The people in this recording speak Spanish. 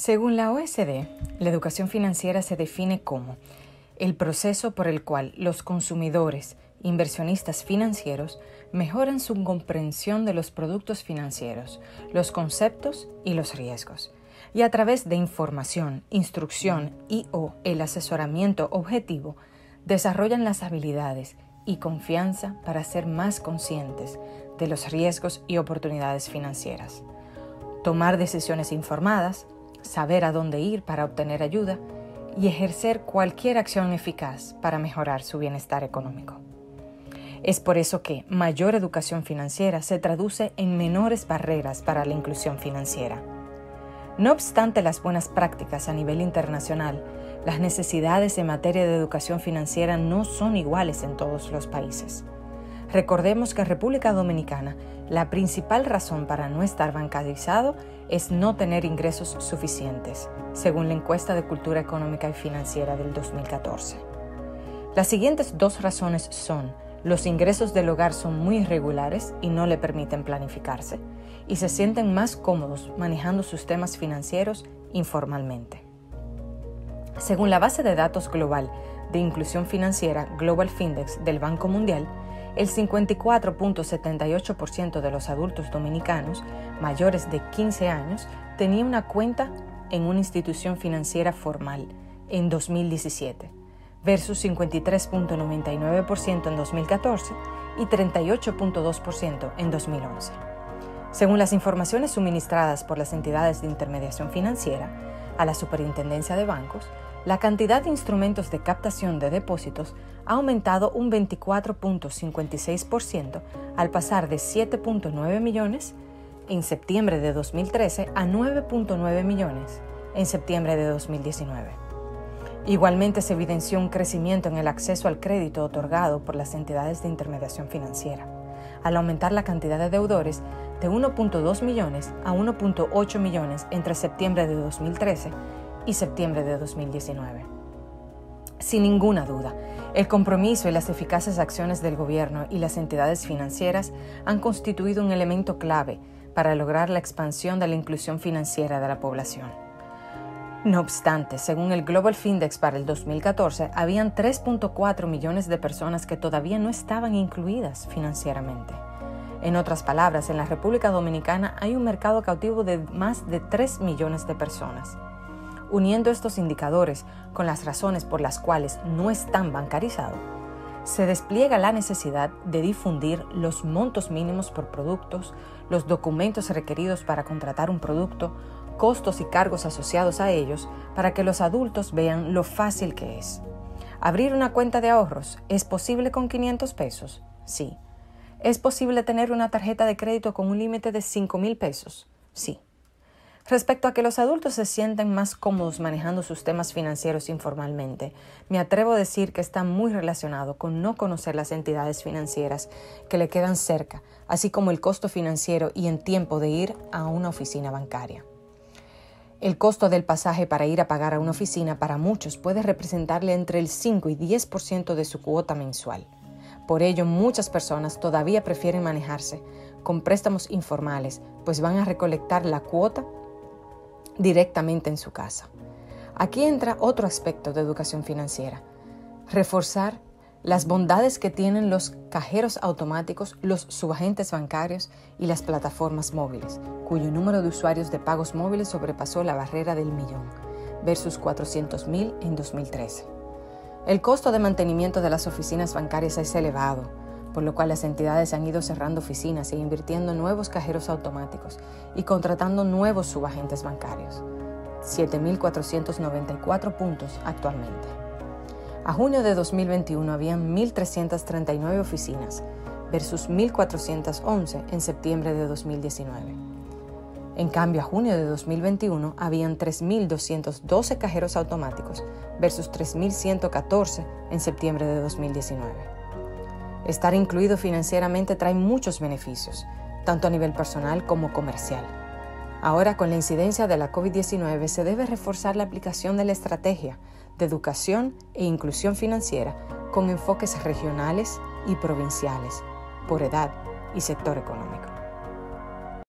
Según la OSD, la educación financiera se define como el proceso por el cual los consumidores, inversionistas financieros, mejoran su comprensión de los productos financieros, los conceptos y los riesgos, y a través de información, instrucción y o el asesoramiento objetivo, desarrollan las habilidades y confianza para ser más conscientes de los riesgos y oportunidades financieras, tomar decisiones informadas, saber a dónde ir para obtener ayuda y ejercer cualquier acción eficaz para mejorar su bienestar económico. Es por eso que mayor educación financiera se traduce en menores barreras para la inclusión financiera. No obstante las buenas prácticas a nivel internacional, las necesidades en materia de educación financiera no son iguales en todos los países. Recordemos que en República Dominicana la principal razón para no estar bancarizado es no tener ingresos suficientes, según la encuesta de cultura económica y financiera del 2014. Las siguientes dos razones son los ingresos del hogar son muy irregulares y no le permiten planificarse, y se sienten más cómodos manejando sus temas financieros informalmente. Según la base de datos global de inclusión financiera Global Findex del Banco Mundial, el 54.78% de los adultos dominicanos mayores de 15 años tenía una cuenta en una institución financiera formal en 2017 versus 53.99% en 2014 y 38.2% en 2011. Según las informaciones suministradas por las entidades de intermediación financiera a la Superintendencia de Bancos, la cantidad de instrumentos de captación de depósitos ha aumentado un 24.56% al pasar de 7.9 millones en septiembre de 2013 a 9.9 millones en septiembre de 2019. Igualmente se evidenció un crecimiento en el acceso al crédito otorgado por las entidades de intermediación financiera, al aumentar la cantidad de deudores de 1.2 millones a 1.8 millones entre septiembre de 2013 y septiembre de 2019. Sin ninguna duda, el compromiso y las eficaces acciones del gobierno y las entidades financieras han constituido un elemento clave para lograr la expansión de la inclusión financiera de la población. No obstante, según el Global Findex para el 2014, habían 3.4 millones de personas que todavía no estaban incluidas financieramente. En otras palabras, en la República Dominicana hay un mercado cautivo de más de 3 millones de personas. Uniendo estos indicadores con las razones por las cuales no están bancarizados, se despliega la necesidad de difundir los montos mínimos por productos, los documentos requeridos para contratar un producto, costos y cargos asociados a ellos, para que los adultos vean lo fácil que es. ¿Abrir una cuenta de ahorros es posible con 500 pesos? Sí. ¿Es posible tener una tarjeta de crédito con un límite de 5 mil pesos? Sí. Respecto a que los adultos se sienten más cómodos manejando sus temas financieros informalmente, me atrevo a decir que está muy relacionado con no conocer las entidades financieras que le quedan cerca, así como el costo financiero y en tiempo de ir a una oficina bancaria. El costo del pasaje para ir a pagar a una oficina para muchos puede representarle entre el 5 y 10% de su cuota mensual. Por ello, muchas personas todavía prefieren manejarse con préstamos informales, pues van a recolectar la cuota directamente en su casa. Aquí entra otro aspecto de educación financiera, reforzar las bondades que tienen los cajeros automáticos, los subagentes bancarios y las plataformas móviles, cuyo número de usuarios de pagos móviles sobrepasó la barrera del millón, versus 400.000 en 2013. El costo de mantenimiento de las oficinas bancarias es elevado, por lo cual las entidades han ido cerrando oficinas e invirtiendo en nuevos cajeros automáticos y contratando nuevos subagentes bancarios. 7.494 puntos actualmente. A junio de 2021 habían 1.339 oficinas versus 1.411 en septiembre de 2019. En cambio, a junio de 2021 habían 3.212 cajeros automáticos versus 3.114 en septiembre de 2019. Estar incluido financieramente trae muchos beneficios, tanto a nivel personal como comercial. Ahora, con la incidencia de la COVID-19, se debe reforzar la aplicación de la estrategia de educación e inclusión financiera con enfoques regionales y provinciales, por edad y sector económico.